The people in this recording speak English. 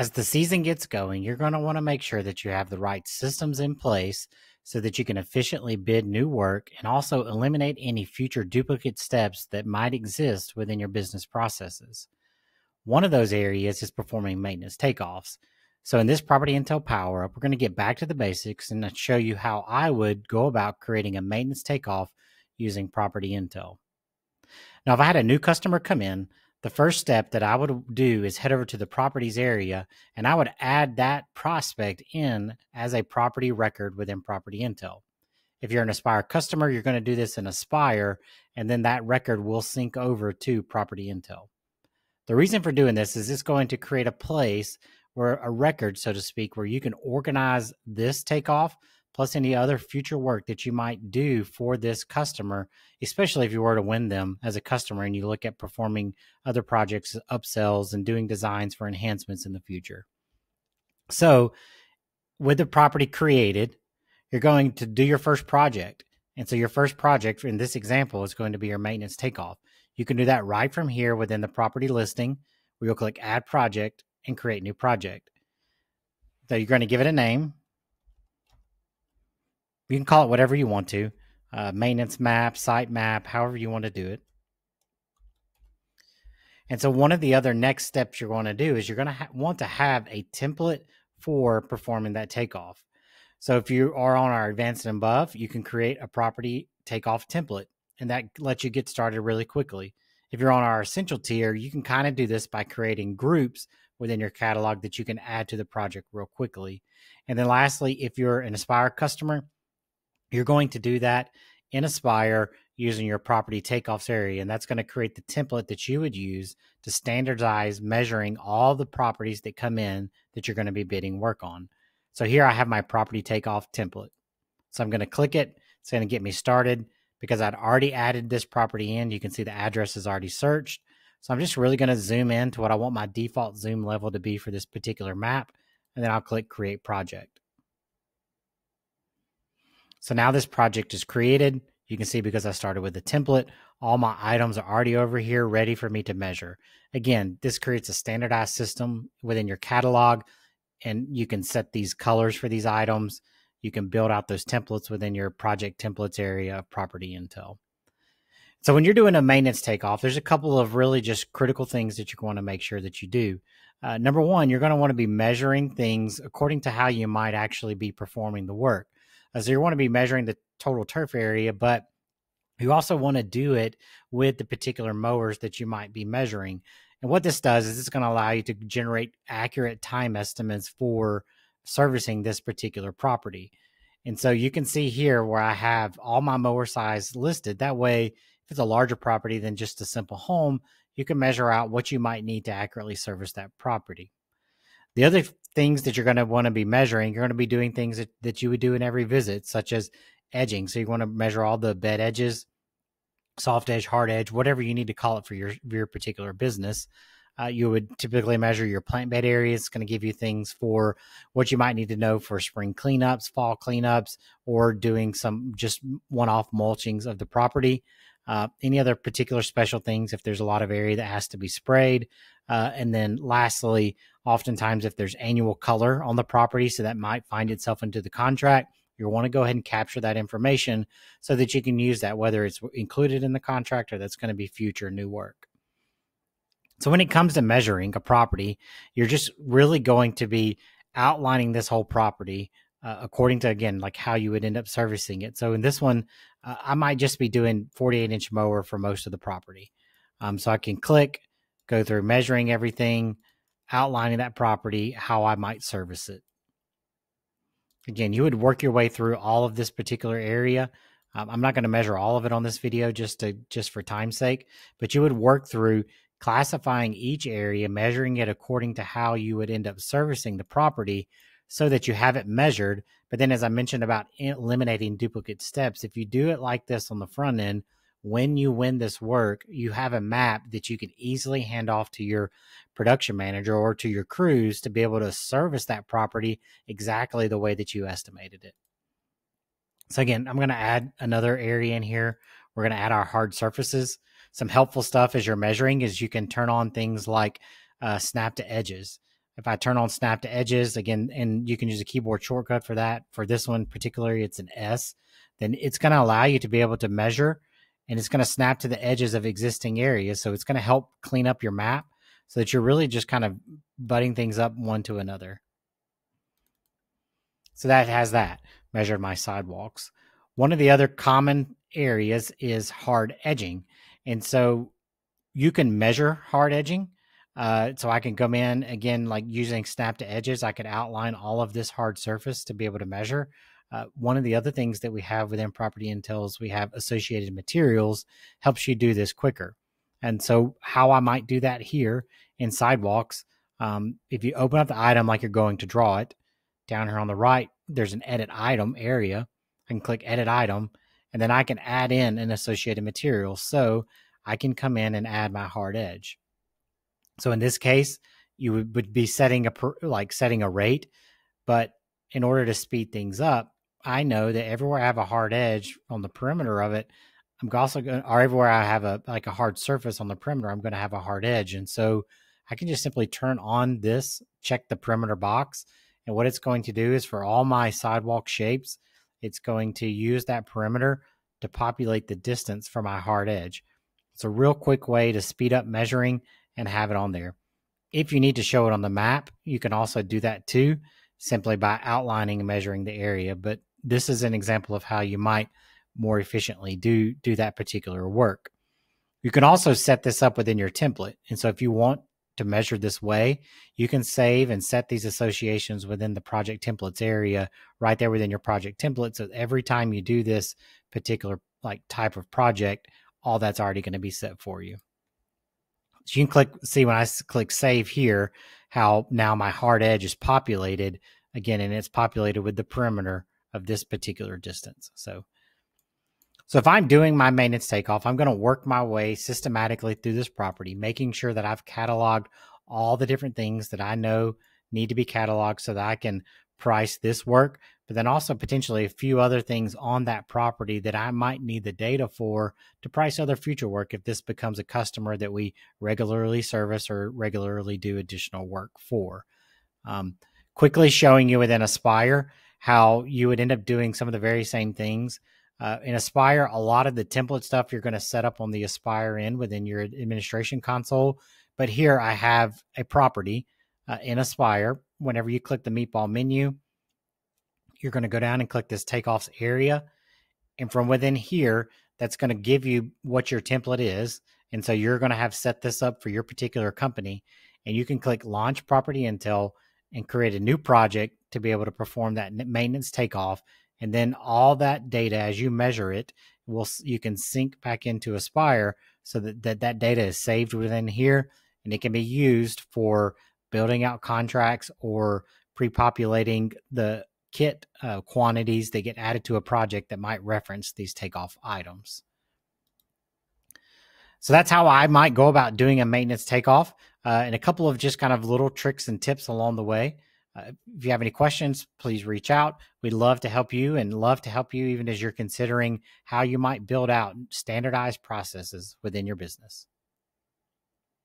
as the season gets going, you're going to want to make sure that you have the right systems in place so that you can efficiently bid new work and also eliminate any future duplicate steps that might exist within your business processes. One of those areas is performing maintenance takeoffs. So in this property intel power up, we're going to get back to the basics and show you how I would go about creating a maintenance takeoff using property intel. Now, if I had a new customer come in, the first step that I would do is head over to the properties area and I would add that prospect in as a property record within Property Intel. If you're an Aspire customer, you're going to do this in Aspire, and then that record will sync over to Property Intel. The reason for doing this is it's going to create a place where a record, so to speak, where you can organize this takeoff plus any other future work that you might do for this customer, especially if you were to win them as a customer and you look at performing other projects, upsells, and doing designs for enhancements in the future. So, with the property created, you're going to do your first project. And so, your first project in this example is going to be your maintenance takeoff. You can do that right from here within the property listing, where you'll click Add Project and create new project. So, you're going to give it a name you can call it whatever you want to uh, maintenance map, site map, however you want to do it. And so, one of the other next steps you're going to do is you're going to ha- want to have a template for performing that takeoff. So, if you are on our advanced and above, you can create a property takeoff template, and that lets you get started really quickly. If you're on our essential tier, you can kind of do this by creating groups within your catalog that you can add to the project real quickly. And then, lastly, if you're an Aspire customer, you're going to do that in Aspire using your property takeoffs area. And that's going to create the template that you would use to standardize measuring all the properties that come in that you're going to be bidding work on. So here I have my property takeoff template. So I'm going to click it. It's going to get me started because I'd already added this property in. You can see the address is already searched. So I'm just really going to zoom in to what I want my default zoom level to be for this particular map. And then I'll click create project. So now this project is created. You can see because I started with the template, all my items are already over here ready for me to measure. Again, this creates a standardized system within your catalog and you can set these colors for these items. You can build out those templates within your project templates area of property intel. So when you're doing a maintenance takeoff, there's a couple of really just critical things that you want to make sure that you do. Uh, number one, you're going to want to be measuring things according to how you might actually be performing the work. So you want to be measuring the total turf area, but you also want to do it with the particular mowers that you might be measuring. And what this does is it's going to allow you to generate accurate time estimates for servicing this particular property. And so you can see here where I have all my mower size listed. That way, if it's a larger property than just a simple home, you can measure out what you might need to accurately service that property. The other things that you're going to want to be measuring, you're going to be doing things that, that you would do in every visit, such as edging. So you want to measure all the bed edges, soft edge, hard edge, whatever you need to call it for your your particular business. Uh, you would typically measure your plant bed area. It's going to give you things for what you might need to know for spring cleanups, fall cleanups, or doing some just one off mulchings of the property. Uh, any other particular special things if there's a lot of area that has to be sprayed. Uh, and then lastly, oftentimes if there's annual color on the property, so that might find itself into the contract, you want to go ahead and capture that information so that you can use that, whether it's included in the contract or that's going to be future new work. So when it comes to measuring a property, you're just really going to be outlining this whole property uh, according to again like how you would end up servicing it. So in this one, uh, I might just be doing 48 inch mower for most of the property. Um, so I can click, go through measuring everything, outlining that property, how I might service it. Again, you would work your way through all of this particular area. Um, I'm not going to measure all of it on this video just to just for time's sake, but you would work through classifying each area, measuring it according to how you would end up servicing the property so that you have it measured. But then, as I mentioned about eliminating duplicate steps, if you do it like this on the front end, when you win this work, you have a map that you can easily hand off to your production manager or to your crews to be able to service that property exactly the way that you estimated it. So, again, I'm going to add another area in here. We're going to add our hard surfaces. Some helpful stuff as you're measuring is you can turn on things like uh, snap to edges. If I turn on snap to edges again, and you can use a keyboard shortcut for that. For this one particularly, it's an S. Then it's going to allow you to be able to measure, and it's going to snap to the edges of existing areas. So it's going to help clean up your map so that you're really just kind of butting things up one to another. So that has that measured my sidewalks. One of the other common areas is hard edging. And so you can measure hard edging. Uh, so I can come in again, like using snap to edges, I could outline all of this hard surface to be able to measure. Uh, one of the other things that we have within Property Intel is we have associated materials, helps you do this quicker. And so, how I might do that here in sidewalks, um, if you open up the item like you're going to draw it, down here on the right, there's an edit item area. I can click edit item, and then I can add in an associated material. So I can come in and add my hard edge. So in this case, you would, would be setting a per, like setting a rate, but in order to speed things up, I know that everywhere I have a hard edge on the perimeter of it, I'm also going or everywhere I have a like a hard surface on the perimeter, I'm going to have a hard edge. And so I can just simply turn on this, check the perimeter box, and what it's going to do is for all my sidewalk shapes, it's going to use that perimeter to populate the distance for my hard edge. It's a real quick way to speed up measuring and have it on there. If you need to show it on the map, you can also do that too, simply by outlining and measuring the area. But this is an example of how you might more efficiently do do that particular work. You can also set this up within your template. And so if you want to measure this way, you can save and set these associations within the project templates area right there within your project template. So every time you do this particular like type of project, all that's already going to be set for you. So you can click, see when I click save here, how now my hard edge is populated again, and it's populated with the perimeter of this particular distance. So, so if I'm doing my maintenance takeoff, I'm going to work my way systematically through this property, making sure that I've cataloged all the different things that I know need to be cataloged so that I can price this work, but then also potentially a few other things on that property that I might need the data for to price other future work if this becomes a customer that we regularly service or regularly do additional work for. Um, quickly showing you within Aspire how you would end up doing some of the very same things. Uh, in Aspire, a lot of the template stuff you're going to set up on the Aspire end within your administration console. But here I have a property uh, in Aspire. Whenever you click the meatball menu, you're going to go down and click this takeoffs area. And from within here, that's going to give you what your template is. And so you're going to have set this up for your particular company. And you can click launch property intel and create a new project to be able to perform that maintenance takeoff. And then all that data, as you measure it, will you can sync back into Aspire so that, that that data is saved within here and it can be used for building out contracts or pre-populating the kit uh, quantities that get added to a project that might reference these takeoff items. So that's how I might go about doing a maintenance takeoff uh, and a couple of just kind of little tricks and tips along the way. Uh, if you have any questions, please reach out. We'd love to help you and love to help you even as you're considering how you might build out standardized processes within your business.